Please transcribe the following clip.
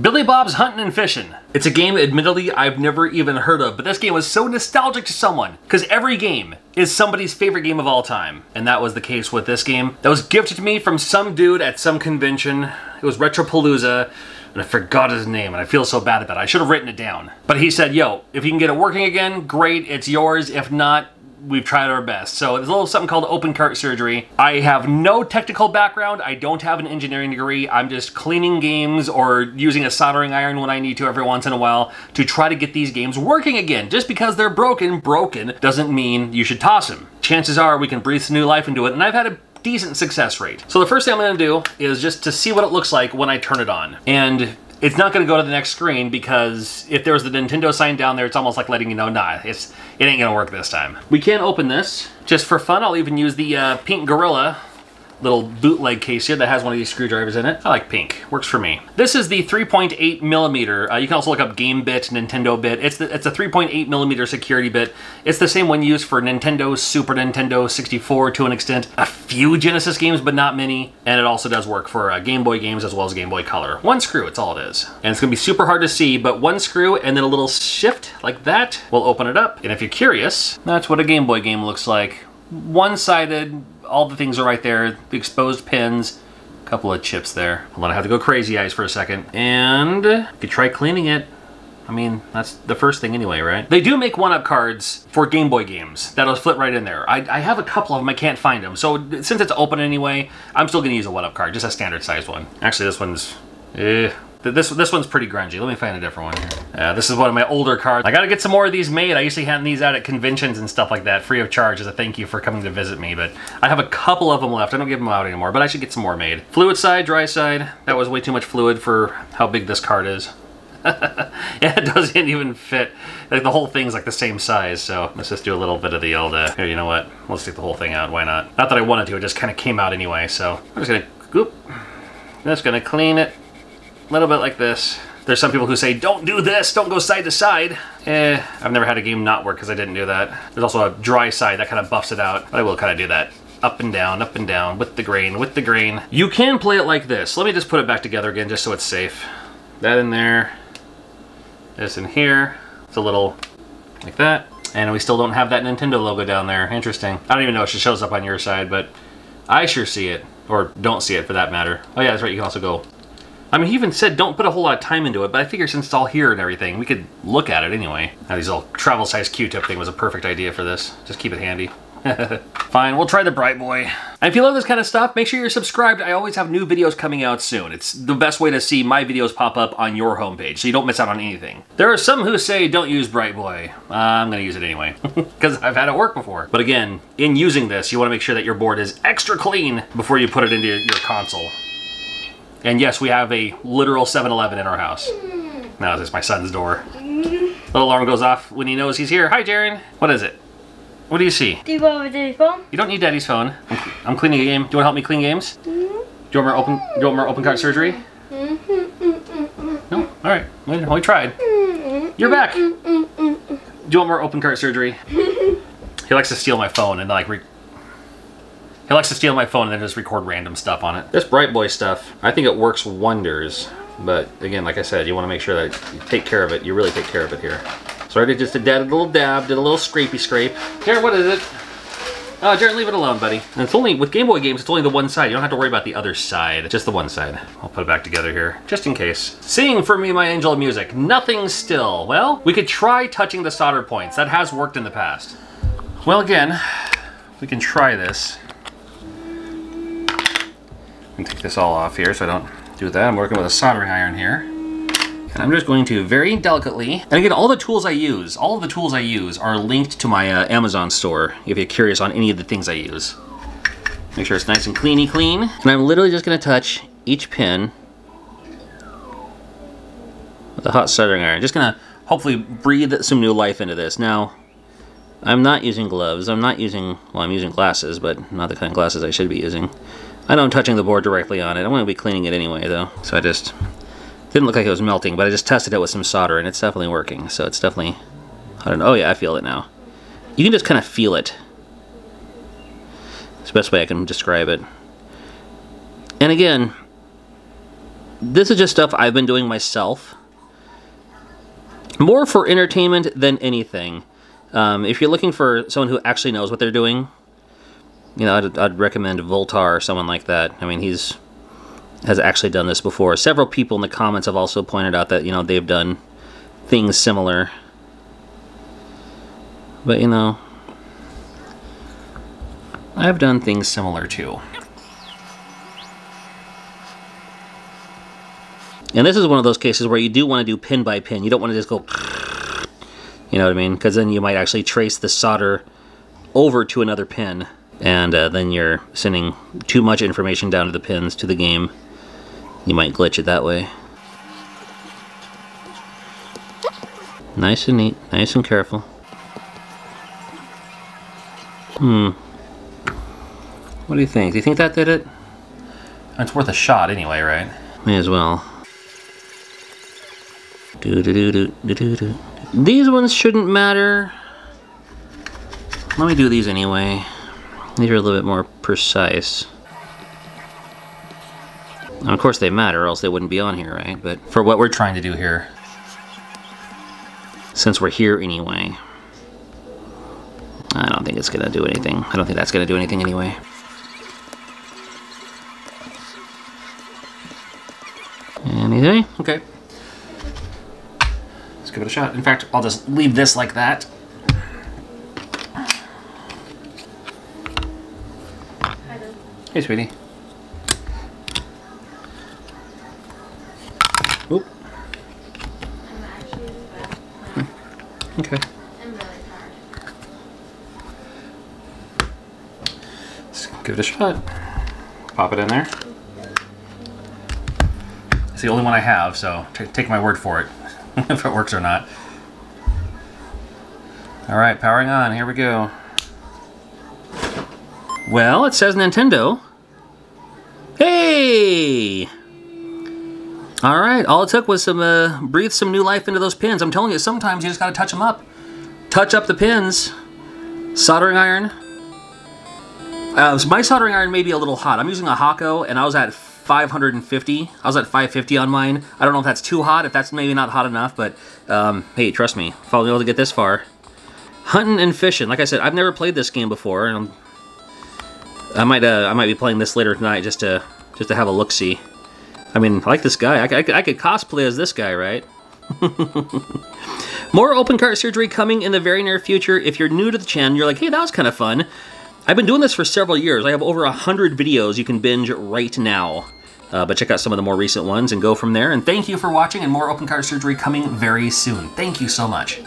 Billy Bob's Hunting and Fishing. It's a game, admittedly, I've never even heard of, but this game was so nostalgic to someone, because every game is somebody's favorite game of all time. And that was the case with this game. That was gifted to me from some dude at some convention. It was Retropalooza, and I forgot his name, and I feel so bad about it. I should have written it down. But he said, yo, if you can get it working again, great, it's yours. If not, we've tried our best. So there's a little something called open cart surgery. I have no technical background. I don't have an engineering degree. I'm just cleaning games or using a soldering iron when I need to every once in a while to try to get these games working again. Just because they're broken, broken, doesn't mean you should toss them. Chances are we can breathe some new life into it, and I've had a decent success rate. So the first thing I'm gonna do is just to see what it looks like when I turn it on. And it's not going to go to the next screen because if there was the Nintendo sign down there, it's almost like letting you know, nah, it's, it ain't going to work this time. We can open this. Just for fun, I'll even use the uh, Pink Gorilla little bootleg case here that has one of these screwdrivers in it. I like pink, works for me. This is the 3.8 millimeter. Uh, you can also look up Game Bit, Nintendo Bit. It's the, it's a 3.8 millimeter security bit. It's the same one used for Nintendo, Super Nintendo, 64 to an extent, a few Genesis games, but not many. And it also does work for uh, Game Boy games as well as Game Boy Color. One screw, it's all it is. And it's gonna be super hard to see, but one screw and then a little shift like that will open it up. And if you're curious, that's what a Game Boy game looks like. One-sided, all the things are right there. The exposed pins, a couple of chips there. Hold on, I have to go crazy eyes for a second. And if you try cleaning it. I mean, that's the first thing anyway, right? They do make one-up cards for Game Boy games. That'll fit right in there. I, I, have a couple of them, I can't find them. So since it's open anyway, I'm still gonna use a one-up card, just a standard size one. Actually, this one's, eh, this this one's pretty grungy. Let me find a different one here. This is one of my older cards. I gotta get some more of these made. I usually hand these out at conventions and stuff like that, free of charge as a thank you for coming to visit me. But I have a couple of them left. I don't give them out anymore, but I should get some more made. Fluid side, dry side. That was way too much fluid for how big this card is. yeah, it doesn't even fit. Like the whole thing's like the same size, so let's just do a little bit of the old, uh, here, you know what? Let's take the whole thing out, why not? Not that I wanted to, it just kind of came out anyway, so I'm just gonna, oop, just gonna clean it a little bit like this. There's some people who say, don't do this, don't go side to side. Eh, I've never had a game not work because I didn't do that. There's also a dry side that kind of buffs it out, but I will kind of do that. Up and down, up and down, with the grain, with the grain. You can play it like this. Let me just put it back together again just so it's safe. That in there, this in here. It's a little like that. And we still don't have that Nintendo logo down there. Interesting. I don't even know if it shows up on your side, but I sure see it. Or don't see it for that matter. Oh yeah, that's right, you can also go I mean, he even said don't put a whole lot of time into it, but I figure since it's all here and everything, we could look at it anyway. Now, these little travel size Q-tip thing was a perfect idea for this. Just keep it handy. Fine, we'll try the Bright Boy. And if you love this kind of stuff, make sure you're subscribed. I always have new videos coming out soon. It's the best way to see my videos pop up on your homepage, so you don't miss out on anything. There are some who say don't use Bright Boy. Uh, I'm gonna use it anyway, because I've had it work before. But again, in using this, you wanna make sure that your board is extra clean before you put it into your console. And yes, we have a literal 7-Eleven in our house. Now this is my son's door. Mm-hmm. The alarm goes off when he knows he's here. Hi, Jaren. What is it? What do you see? Do you want Daddy's phone? You don't need Daddy's phone. I'm, I'm cleaning a game. Do you want to help me clean games? Mm-hmm. Do you want more open? Do you want more open cart surgery? Mm-hmm. No. All right. Well, we tried. You're back. Do you want more open cart surgery? He likes to steal my phone and like he likes to steal my phone and then just record random stuff on it. This Bright Boy stuff, I think it works wonders. But again, like I said, you want to make sure that you take care of it. You really take care of it here. So I did just a, a little dab, did a little scrapey scrape. Jared, what is it? Oh, Jared, leave it alone, buddy. And it's only, with Game Boy games, it's only the one side. You don't have to worry about the other side, just the one side. I'll put it back together here, just in case. Sing for me, my angel of music. Nothing still. Well, we could try touching the solder points. That has worked in the past. Well, again, we can try this take this all off here so I don't do that. I'm working with a soldering iron here. And I'm just going to very delicately, and again, all the tools I use, all of the tools I use are linked to my uh, Amazon store if you're curious on any of the things I use. Make sure it's nice and cleany clean. And I'm literally just gonna touch each pin with a hot soldering iron. Just gonna hopefully breathe some new life into this. Now, I'm not using gloves. I'm not using, well, I'm using glasses, but not the kind of glasses I should be using. I know I'm touching the board directly on it. I'm going to be cleaning it anyway, though. So I just... Didn't look like it was melting, but I just tested it with some solder, and it's definitely working. So it's definitely... I don't know. Oh, yeah, I feel it now. You can just kind of feel it. It's the best way I can describe it. And again, this is just stuff I've been doing myself. More for entertainment than anything. Um, if you're looking for someone who actually knows what they're doing, you know, I'd, I'd recommend Voultar or someone like that. I mean, he's has actually done this before. Several people in the comments have also pointed out that, you know, they've done things similar. But, you know, I've done things similar too. And this is one of those cases where you do want to do pin by pin. You don't want to just go, you know what I mean? Because then you might actually trace the solder over to another pin. And uh, then you're sending too much information down to the pins to the game. You might glitch it that way. Nice and neat, nice and careful. Hmm. What do you think? Do you think that did it? It's worth a shot anyway, right? May as well. Do do do do do do do. These ones shouldn't matter. Let me do these anyway. These are a little bit more precise. And of course they matter, or else they wouldn't be on here, right? But for what we're trying to do here, since we're here anyway, I don't think it's gonna do anything. I don't think that's gonna do anything anyway. Anything? Okay Let's give it a shot. In fact, I'll just leave this like that. Hey, sweetie. Oop. Hmm. Okay. Let's give it a shot. Pop it in there. It's the only one I have, so take my word for it. if it works or not. Alright, powering on. Here we go. Well, it says Nintendo. Hey! Alright, all it took was some, uh, breathe some new life into those pins. I'm telling you, sometimes you just gotta touch them up. Touch up the pins. Soldering iron. Uh, my soldering iron may be a little hot. I'm using a Hakko, and I was at 550. I was at 550 on mine. I don't know if that's too hot, if that's maybe not hot enough, but um, hey, trust me, if I'll be able to get this far. Hunting and fishing. Like I said, I've never played this game before, and i might uh, I might be playing this later tonight just to just to have a look see. I mean, I like this guy. I, I, I could cosplay as this guy, right? More open cart surgery coming in the very near future. If you're new to the channel, you're like, hey, that was kind of fun. I've been doing this for several years. I have over a hundred videos you can binge right now. Uh, but check out some of the more recent ones and go from there. And thank you for watching and more open cart surgery coming very soon. Thank you so much.